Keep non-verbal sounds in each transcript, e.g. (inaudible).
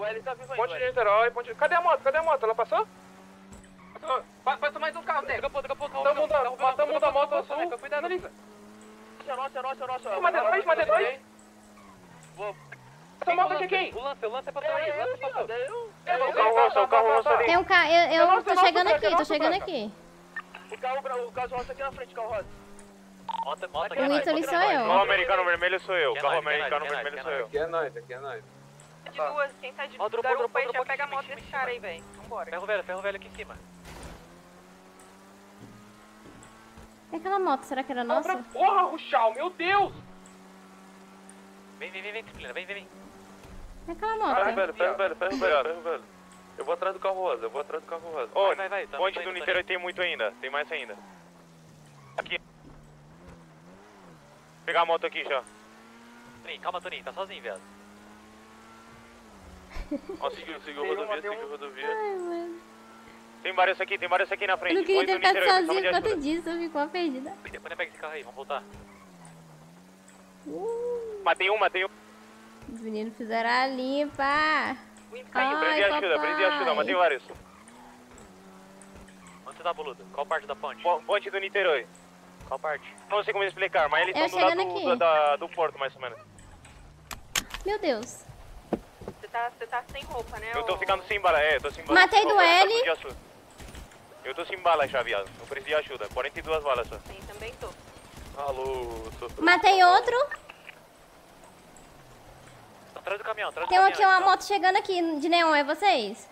O L tá vivo ainda. Ponte de Niterói, ponte... Cadê a moto? Cadê a moto? Ela passou? Passa mais um carro, Teco. Daqui a pouco, Matamos um da, matamos um da moto azul. Cuidado, analisa. Nossa, nossa, nossa. Matei dois, matei dois. Vou. Essa moto aqui é quem? O lance, o lance é pra trás. O lance passou. O carro roça, o carro roça ali. Tem um carro. Eu, eu Nossa, tô chegando aqui, tô chegando aqui. O carro, o carro roça aqui na frente, carro roça. Mota, mota O Ítalo sou Carro eu. americano vermelho sou eu. É Carro é americano é vermelho sou eu. Aqui é nós, aqui é nós. De duas, quem tá de Ó, dropou, garupa dropou, aí já dropou pega a moto desse cara aí, velho. Vambora. Ferro velho, ferro velho aqui em cima. E aquela moto, será que era nossa? Porra, Ruxal, meu Deus! Vem, vem, vem, vem, disciplina, vem, vem, vem. E aquela Ferro moto? velho, ferro velho, ferro velho, ferro velho. Eu vou atrás do carro rosa, eu vou atrás do carro rosa. Ô, Vai, vai, vai, tá, ponte tá tá Niterói tem muito ainda, tem mais ainda. Aqui. Pegar a moto aqui já. Toninho, calma, Toninho, tá sozinho, viado. Ó, seguiu, seguiu Tem rodovia, seguiu rodovia. Ai, mano. Tem vários aqui, tem vários aqui na Eu frente. não queria ter ficado sozinha precisamos por conta disso, eu fico uma perdida. Depois pega esse carro aí, vamos voltar. Uh, Matei um, matei um. os meninos fizeram a limpa. Caiu. Prendi Ai, a ajuda, prendi a ajuda, matei vários. Onde você tá, boludo? Qual parte da ponte? Po- Ponte do Niterói. Qual parte? Não sei como explicar, mas eles Eu estão do lado do, da- do porto, mais ou menos. Meu Deus. Você tá, você tá sem roupa, né? Eu tô ficando sem bala, é, tô sem bala. Matei do L. Eu tô sem bala já, viado. Eu preciso de ajuda. 42 balas só. Sim, também tô. Alô, sou... Matei outro. Atrás do caminhão, atrás do Tem caminhão. aqui uma então. moto chegando aqui de neon, é vocês?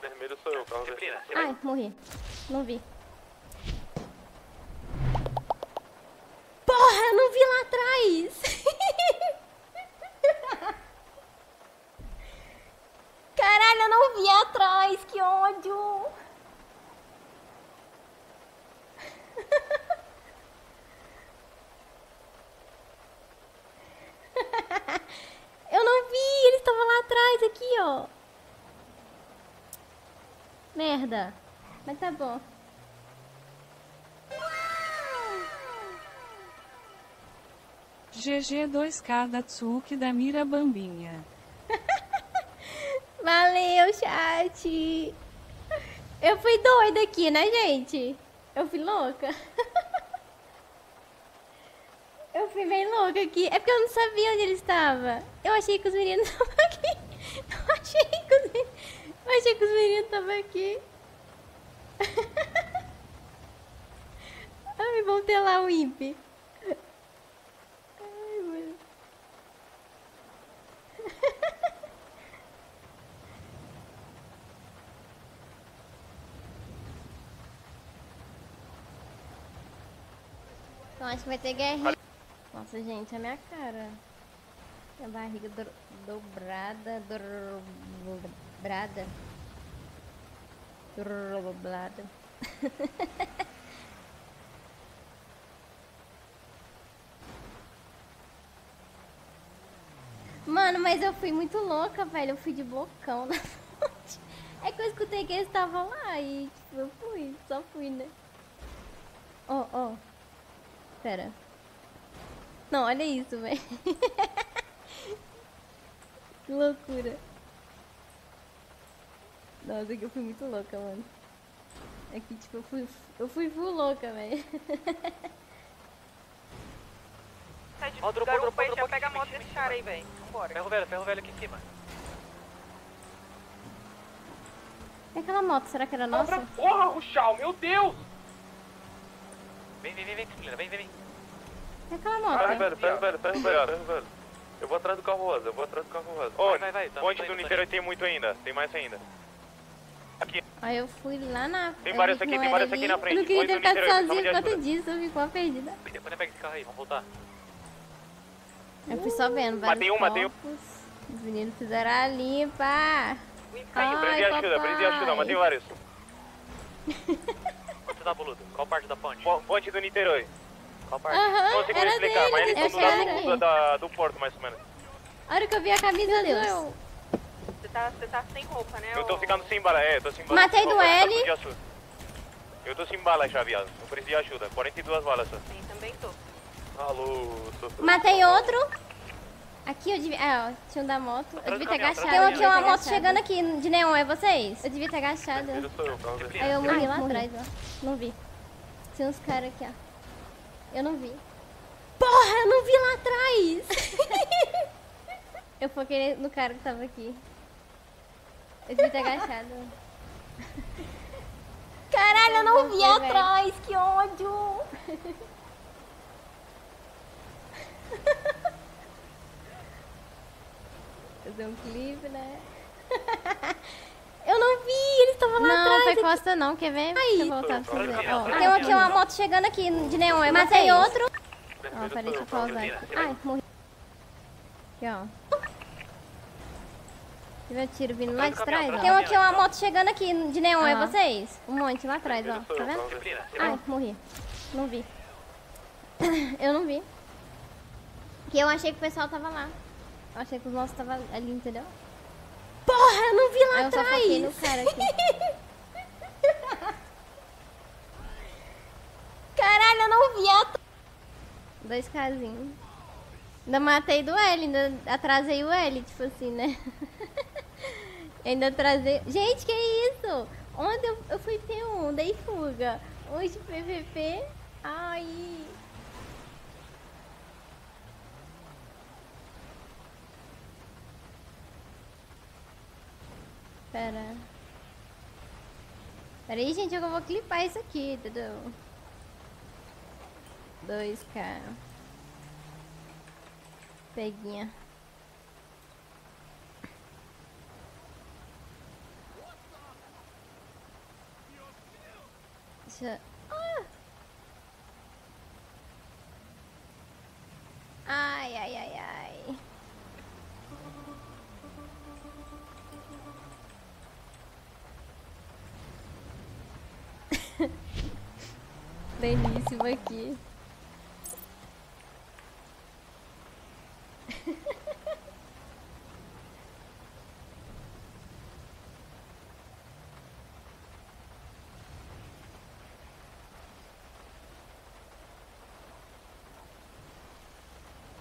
Vermelho sou eu, carro vermelho. Disciplina, Ai, morri. Não vi. Porra, eu não vi lá atrás. (laughs) Caralho, eu não vi atrás. Que ódio. Eu não vi, eles estavam lá atrás, aqui, ó. Merda. Mas tá bom. GG2K da Tsuki da Mira Bambinha. Valeu, chat. Eu fui doida aqui, né, gente? Eu fui louca. Eu fui bem louca aqui. É porque eu não sabia onde ele estava. Eu achei que os meninos (laughs) estavam aqui. Eu achei que os meninos, eu achei que os meninos estavam aqui. (laughs) Ai, vamos ter lá o imp. Ai, mano. Então acho que vai ter guerrinha. Nossa, gente, a minha cara. Minha barriga do- dobrada, dobrada. Dobrada. (laughs) Mano, mas eu fui muito louca, velho. Eu fui de bocão na (laughs) fonte. É que eu escutei que eles estavam lá e, tipo, eu fui. Só fui, né? Ó, ó. Pera. Não, olha isso, velho. (laughs) que loucura. Nossa, que eu fui muito louca, mano. É que, tipo, eu fui, eu fui full louca, velho. (laughs) Tá de Ó, dropou, dropou, já dropou pega a aqui, moto desse cara aí, velho. Vambora. Ferro velho, ferro velho aqui em cima. E aquela moto, será que era nossa? Porra, Ruxal, meu Deus! Vem, vem, vem, vem, disciplina, vem, vem, vem. E aquela moto? velho, ferro velho, ferro velho, velho. Eu vou atrás do carro rosa, eu vou atrás do carro rosa. Ó, Vai, vai, vai, tá, ponte tá do tá Niterói tem muito ainda, tem mais ainda. Aqui, Aí eu fui lá na. Tem vários vi que aqui, tem era vários aqui na frente. Eu não queria ter ficado sozinha por conta disso, eu fico uma perdida. Depois pega esse carro aí, vamos voltar. Eu fui só vendo vários Matei um, matei um. Os meninos fizeram a limpa. Caiu. prendi Ai, a ajuda, prendi a ajuda, matei vários. (laughs) Tá, boludo? Qual parte da ponte? Po- Ponte do Niterói. Qual parte? Não Aham, sei como era explicar, mas dele. eles Eu estão do lado cheguei do, da- do porto, mais ou menos. A hora que eu vi a camisa, Deus. Você tá, você tá sem roupa, né? Eu tô ficando sem bala, é, eu tô sem bala. Matei do eu L. preciso de ajuda. Eu tô sem bala já, viado. Eu preciso de ajuda. 42 balas só. Sim, também tô. Alô. Matei outro. Aqui eu devia. Ah, ó, tinha um da moto. Eu devia ter agachado. Tem aqui uma moto chegando aqui de neon, é vocês? Eu devia ter agachado. Aí eu morri lá atrás, ó. Não vi. Tinha uns caras aqui, ó. Eu não vi. Porra, eu não vi lá atrás! (laughs) eu foquei no cara que tava aqui. Eu devia ter agachado. Caralho, eu não vi atrás, que ódio! Fazer um clipe, né? (laughs) Eu não vi, eles estavam lá atrás. Não, foi costa não, quer ver? Deixa eu voltar pra você ver. Ó, tem aqui uma moto chegando aqui de neon, é Matei outro. Ó, peraí, deixa eu eu, pausar. Ai, morri. Aqui, ó. Teve um tiro vindo lá de trás, ó. Tem aqui uma moto chegando aqui de neon, é Aham. vocês? Um monte lá atrás, ó. Tá eu, vendo? Ai, morri. Não vi. (coughs) (coughs) Eu não vi. Que eu achei que o pessoal tava lá. Eu achei que os nossos tava ali, entendeu? Porra, eu não vi lá Aí eu atrás. só no cara aqui. (laughs) Caralho, eu não vi a... Dois casinhos. Ainda matei do L, ainda atrasei o L, tipo assim, né? (laughs) ainda atrasei... Gente, que isso? Ontem eu, eu fui P1, dei fuga. Hoje PVP. Ai... Pera. Pera aí, gente, eu vou clipar isso aqui, entendeu? 2K. Peguinha. Deixa... Belíssimo aqui. (laughs)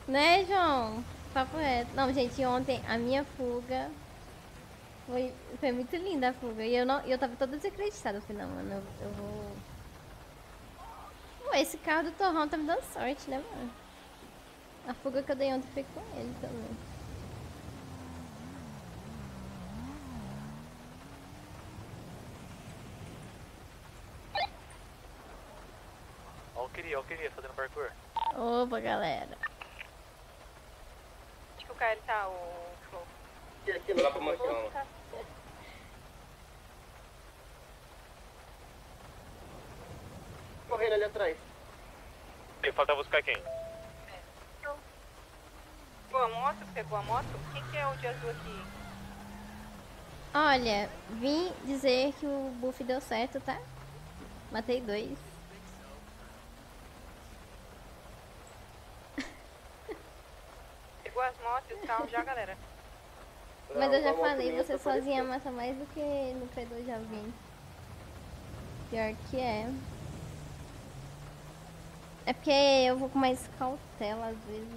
Né, João? Papo reto. Não, gente, ontem a minha fuga foi, foi muito linda a fuga. E eu, não, eu tava toda desacreditada. Eu falei, não, mano, eu, eu vou. Esse carro do Torrão tá me dando sorte, né, mano? A fuga que eu dei ontem foi com ele também. Ó o queria, ó o queria fazendo parkour. Opa, galera. Acho que o cara tá o. Flow. Aqui, lá pra manchão. Correndo ali atrás. E falta buscar quem? Pegou a moto? Pegou a moto? Quem que é o de azul aqui? Olha, vim dizer que o buff deu certo, tá? Matei dois. (laughs) Pegou as motos e carros já, galera. Mas eu já falei, você sozinha mata mais do que no P2 de alguém. Pior que é. É porque eu vou com mais cautela às vezes.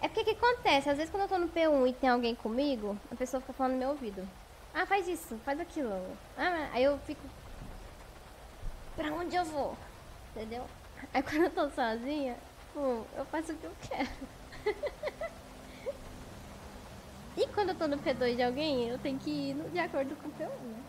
É porque o que acontece? Às vezes quando eu tô no P1 e tem alguém comigo, a pessoa fica falando no meu ouvido. Ah, faz isso, faz aquilo. Ah, aí eu fico. Pra onde eu vou? Entendeu? Aí (laughs) quando eu tô sozinha, pô, eu faço o que eu quero. (laughs) E quando eu tô no P2 de alguém, eu tenho que ir de acordo com o P1, né?